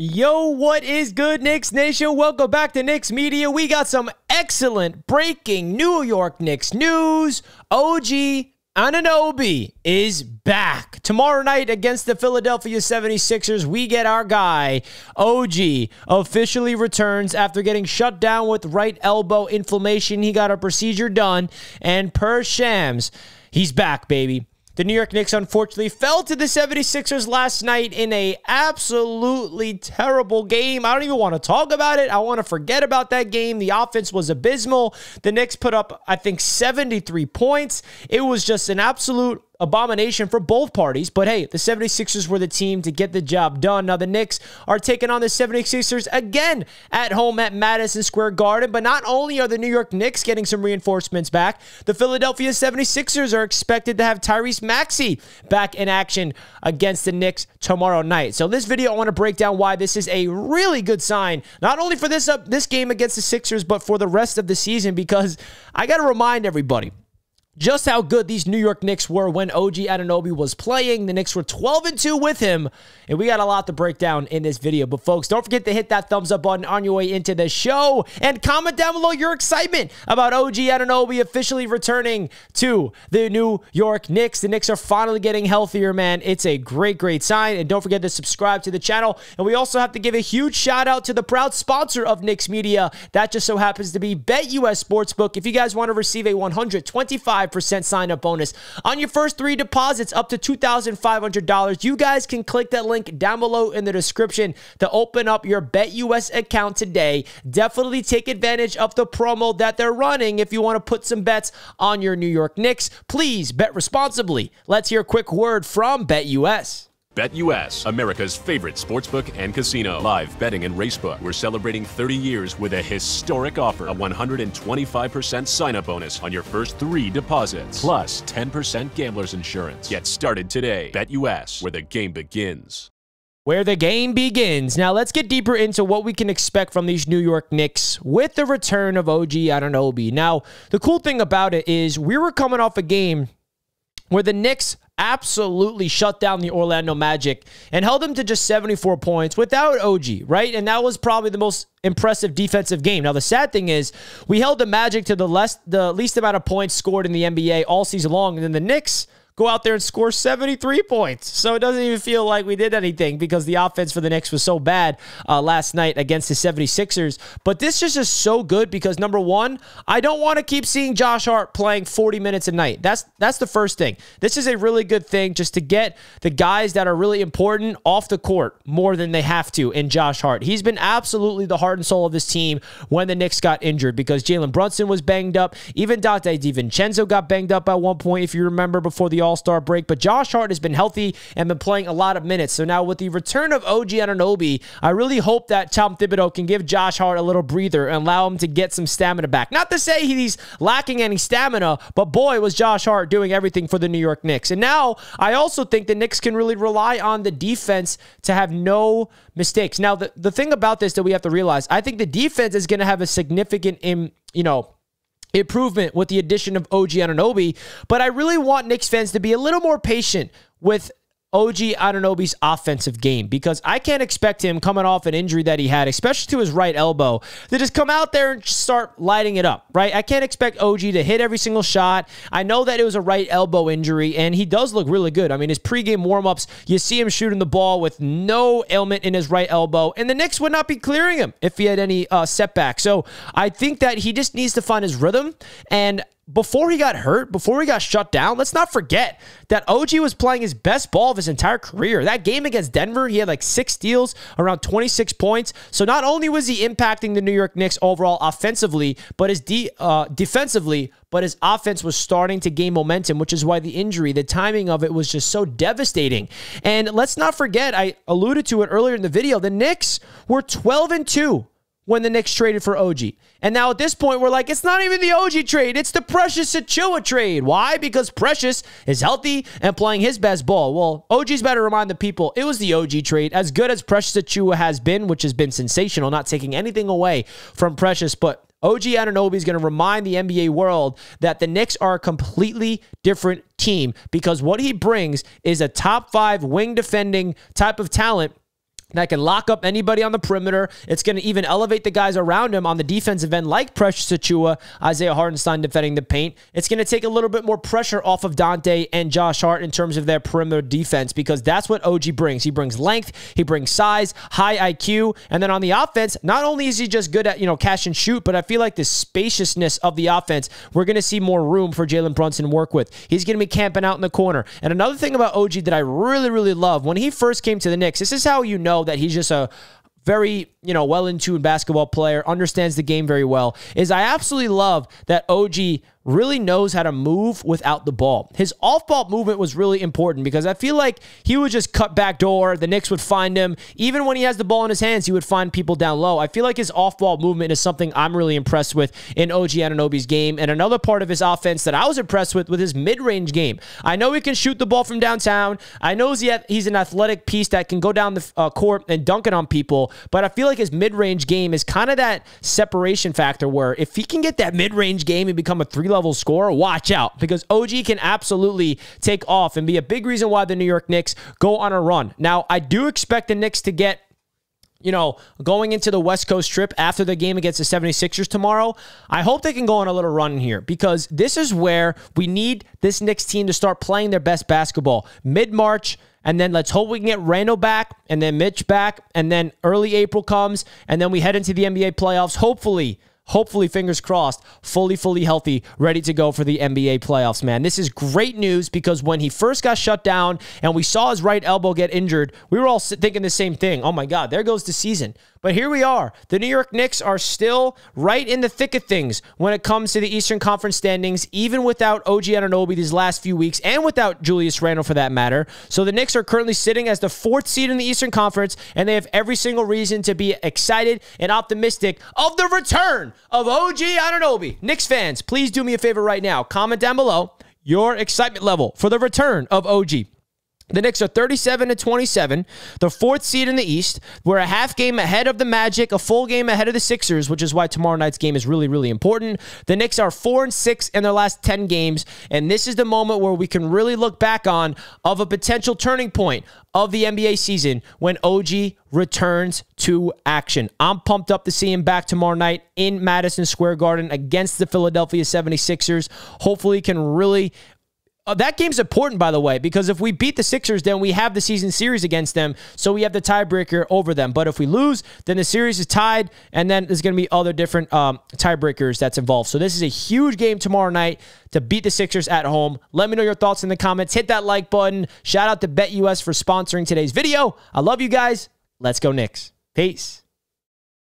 Yo, what is good, Knicks Nation? Welcome back to Knicks Media. We got some excellent breaking New York Knicks news. OG Anunoby is back. Tomorrow night against the Philadelphia 76ers, we get our guy, OG, officially returns after getting shut down with right elbow inflammation. He got a procedure done, and per Shams, he's back, baby. The New York Knicks unfortunately fell to the 76ers last night in a absolutely terrible game. I don't even want to talk about it. I want to forget about that game. The offense was abysmal. The Knicks put up I think 73 points. It was just an absolute abomination for both parties. But hey, the 76ers were the team to get the job done. Now the Knicks are taking on the 76ers again at home at Madison Square Garden. But not only are the New York Knicks getting some reinforcements back, the Philadelphia 76ers are expected to have Tyrese Maxey back in action against the Knicks tomorrow night. So this video I want to break down why this is a really good sign, not only for this uh, this game against the Sixers, but for the rest of the season because I got to remind everybody just how good these New York Knicks were when OG Anunoby was playing. The Knicks were 12 and 2 with him, and we got a lot to break down in this video. But folks, don't forget to hit that thumbs up button on your way into the show and comment down below your excitement about OG Anunoby officially returning to the New York Knicks. The Knicks are finally getting healthier, man. It's a great, great sign. And don't forget to subscribe to the channel. And we also have to give a huge shout out to the proud sponsor of Knicks Media. That just so happens to be BetUS Sportsbook. If you guys want to receive a 125 5% sign up bonus on your first three deposits up to $2,500. You guys can click that link down below in the description to open up your BetUS account today. Definitely take advantage of the promo that they're running if you want to put some bets on your New York Knicks. Please bet responsibly. Let's hear a quick word from BetUS. BetUS, America's favorite sportsbook and casino. Live betting and racebook. We're celebrating 30 years with a historic offer. A 125% sign-up bonus on your first three deposits. Plus 10% gambler's insurance. Get started today. BetUS, where the game begins where the game begins. Now, let's get deeper into what we can expect from these New York Knicks with the return of OG Anunoby. Now, the cool thing about it is we were coming off a game where the Knicks absolutely shut down the Orlando Magic and held them to just 74 points without OG, right? And that was probably the most impressive defensive game. Now the sad thing is we held the Magic to the less the least amount of points scored in the NBA all season long and then the Knicks go out there and score 73 points. So it doesn't even feel like we did anything because the offense for the Knicks was so bad uh, last night against the 76ers. But this is just so good because number one, I don't want to keep seeing Josh Hart playing 40 minutes a night. That's that's the first thing. This is a really good thing just to get the guys that are really important off the court more than they have to in Josh Hart. He's been absolutely the heart and soul of this team when the Knicks got injured because Jalen Brunson was banged up. Even Donte DiVincenzo got banged up at one point, if you remember, before the all Star break. But Josh Hart has been healthy and been playing a lot of minutes. So now with the return of OG Anunoby, I really hope that Tom Thibodeau can give Josh Hart a little breather and allow him to get some stamina back. Not to say he's lacking any stamina, but boy, was Josh Hart doing everything for the New York Knicks. And now I also think the Knicks can really rely on the defense to have no mistakes. Now, the, the thing about this that we have to realize, I think the defense is going to have a significant, in, you know, improvement with the addition of OG Anunoby, but I really want Knicks fans to be a little more patient with OG Anunoby's offensive game because I can't expect him coming off an injury that he had, especially to his right elbow, to just come out there and start lighting it up, right? I can't expect OG to hit every single shot. I know that it was a right elbow injury, and he does look really good. I mean, his pregame warmups, you see him shooting the ball with no ailment in his right elbow, and the Knicks would not be clearing him if he had any uh, setback. So I think that he just needs to find his rhythm, and before he got hurt, before he got shut down, let's not forget that OG was playing his best ball of his entire career. That game against Denver, he had like six steals, around 26 points. So not only was he impacting the New York Knicks overall offensively, but his de- uh, defensively, but his offense was starting to gain momentum, which is why the injury, the timing of it was just so devastating. And let's not forget, I alluded to it earlier in the video, the Knicks were 12 and 2 when the Knicks traded for OG. And now at this point, we're like, it's not even the OG trade, it's the Precious Achiuwa trade. Why? Because Precious is healthy and playing his best ball. Well, OG's better remind the people it was the OG trade. As good as Precious Achiuwa has been, which has been sensational, not taking anything away from Precious, but OG Anunoby is going to remind the NBA world that the Knicks are a completely different team because what he brings is a top five wing defending type of talent that can lock up anybody on the perimeter. It's going to even elevate the guys around him on the defensive end, like Precious Achiuwa, Isaiah Hartenstein defending the paint. It's going to take a little bit more pressure off of Donte and Josh Hart in terms of their perimeter defense because that's what OG brings. He brings length, he brings size, high IQ, and then on the offense, not only is he just good at you know catch and shoot, but I feel like the spaciousness of the offense, we're going to see more room for Jalen Brunson to work with. He's going to be camping out in the corner. And another thing about OG that I really really love when he first came to the Knicks, this is how you know that he's just a very, you know, well in tune basketball player, understands the game very well, is I absolutely love that OG really knows how to move without the ball. His off ball movement was really important because I feel like he would just cut back door. The Knicks would find him. Even when he has the ball in his hands, he would find people down low. I feel like his off ball movement is something I'm really impressed with in OG Anunoby's game. And another part of his offense that I was impressed with with his mid range game. I know he can shoot the ball from downtown. I know he's an athletic piece that can go down the uh, court and dunk it on people. But I feel like his mid range game is kind of that separation factor where if he can get that mid range game and become a three level scorer, watch out because OG can absolutely take off and be a big reason why the New York Knicks go on a run. Now, I do expect the Knicks to get you know, going into the West Coast trip after the game against the 76ers tomorrow, I hope they can go on a little run here because this is where we need this Knicks team to start playing their best basketball. Mid March, and then let's hope we can get Randle back and then Mitch back, and then early April comes, and then we head into the NBA playoffs. Hopefully, hopefully, fingers crossed, fully, fully healthy, ready to go for the NBA playoffs, man. This is great news because when he first got shut down and we saw his right elbow get injured, we were all thinking the same thing. Oh my God, there goes the season. But here we are. The New York Knicks are still right in the thick of things when it comes to the Eastern Conference standings, even without OG Anunoby these last few weeks and without Julius Randle for that matter. So the Knicks are currently sitting as the fourth seed in the Eastern Conference, and they have every single reason to be excited and optimistic of the return of OG Anunoby. Knicks fans, please do me a favor right now. Comment down below your excitement level for the return of OG. The Knicks are 37 to 27, the fourth seed in the East. We're a half game ahead of the Magic, a full game ahead of the Sixers, which is why tomorrow night's game is really, really important. The Knicks are four and six in their last 10 games, and this is the moment where we can really look back on of a potential turning point of the NBA season when OG returns to action. I'm pumped up to see him back tomorrow night in Madison Square Garden against the Philadelphia 76ers. Hopefully, can really uh, that game's important, by the way, because if we beat the Sixers, then we have the season series against them. So we have the tiebreaker over them. But if we lose, then the series is tied, and then there's going to be other different um, tiebreakers that's involved. So this is a huge game tomorrow night to beat the Sixers at home. Let me know your thoughts in the comments. Hit that like button. Shout out to BetUS for sponsoring today's video. I love you guys. Let's go, Knicks. Peace.